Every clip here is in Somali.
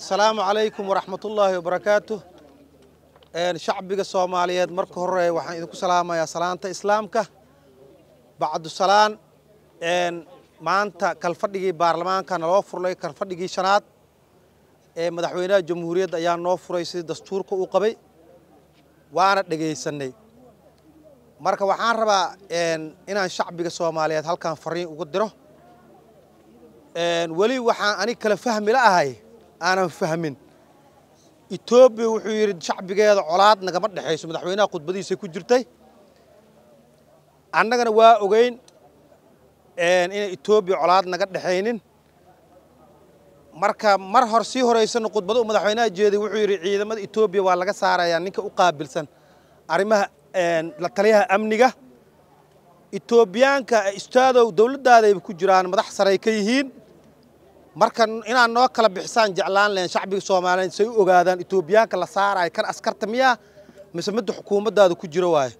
asalaamu calaykum waraxmatullaahi wabarakaatu shacbiga soomaaliyeed marka hore waxaan idinku salaamayaa salaanta islaamka. Bacdu salaan maanta kalfadhigii baarlamaanka naloo furlay kalfadhigii shanaad ee madaxweynaha jamhuuriyadda ayaa noo furay sidii dastuurka uu qabay waana dhegaysanay marka waxaan rabaa inaan shacbiga soomaaliyeed halkan fariin ugu diro. Weli waxaan anig kala fahmi la ahay aanan fahmin. Etoobiya wuxuu yidhi shacbigeeda colaad nagama dhexayso madaxweynaha khudbadiisa ku jirtay. Annagana waa ogeyn inay etoobiya colaad naga dhexaynin. Marka mar hor sii horaysana khudbada uu madaxweynaha jeeday wuxuu yidhi ciidamada etoobiya waa laga saarayaa ninka u qaabilsan arrimaha la taliyaha amniga. Etoobiyaanka istaadow dowladdaadayba ku jiraan madax saray ka yihiin marka inaad noo kala bixisaan jeclaan lahen shacbiga soomaaliyeed say u ogaadaan etoobiyaanka la saarayo kan askarta miyaa mise midda xukuumaddaada ku jiro waaye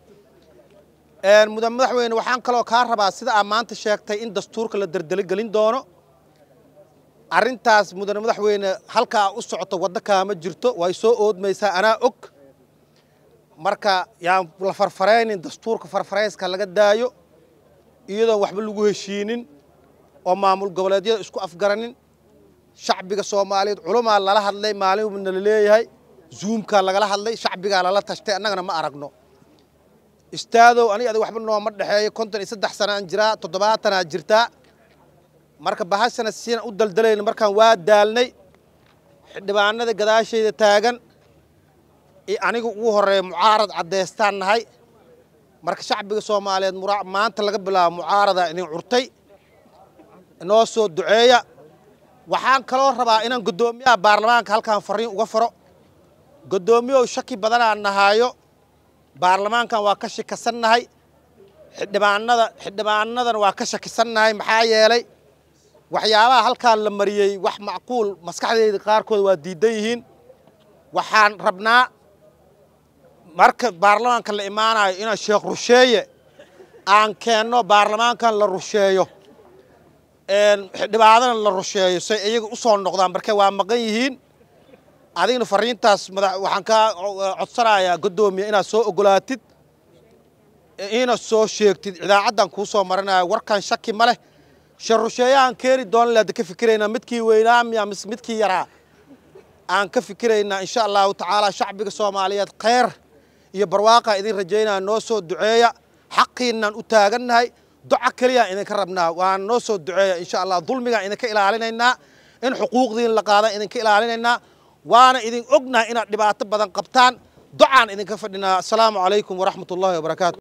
mudan madaxweyne waxaan kaloo kaa rabaa sida aa maanta sheegtay in dastuurka la derdeligelin doono. Arrintaas mudan madaxweyne halkaa u socoto waddo kaama jirto way soo oodmaysaa anaa og. Marka yaan la farfaraynin dastuurka farfarayska laga daayo iyadoon waxba lagu heshiinin oo maamul goboleedyada isku afgaranin. Shacbiga soomaaliyeed culumaa lala hadlay maalin nala leeyahay. Zuumkaa lagala hadlay shacbigaa lala tashtay annagana ma aragno. Istaadow anig adig waxba nooma dhexeeyo konton iyo saddex sanaan jiraa toddobaatanaa jirtaa marka bahashana siina u daldalayna markaan waa daalnay. Xildhibaanada gadaashayda taagan. Aniga ugu horreeya mucaarad caddaystaan nahay. Marka shacbiga soomaaliyeed maanta laga bilaabo mucaaradaa idin curtay inoo soo duceeya. Waxaan kaloo rabaa inaan guddoomiyaha baarlamaanka halkaan fariin uga faro. Guddoomiyow shaki badanaa nahaayo. Baarlamaankan waa ka shikasannahay xildhibaanada xildhibaanadana waa ka shakisannahay maxaa yeelay waxyaabaha halkaan la mariyey wax macquul maskaxdeyda qaarkood waa diidan yihiin. Waxaan rabnaa marka baarlamaanka la imaanayo inaan sheekh rusheeye aan keenno baarlamaankan la rusheeyo xildhibaanana la rusheeyo say iyaga u noqdaan marka waa maqan yihiin? Adigna fariintaas waxaan kaa codsanayaa guddoomiya inaad soo ogolaatid ina soo sheegtid idaacaddan kuu soo marinaya warkan shaki ma leh. Sheekh rusheeyahaan keeni doona laada ka fikiraynaa midkii weynaa miya mise midkii yaraa? Aan ka fikiraynaa insha allahu tacaala shacbiga soomaaliyeed kheyr iyo barwaaqaa idin rajaynaya noo soo duceeya. Xaqiinaan u taagannahay duca keliyaan idinka rabnaa. Waan noo soo duceeya insha allah dulmigaan idinka ilaalinaynaa in xuquuqdiin la qaadan idinka ilaalinaynaa. Waana idin ognahay inaad dhibaato badan qabtaan. Ducaan idinka fadhinaa. Asalaamu calaykum waraxmat ullahi wabarakaatu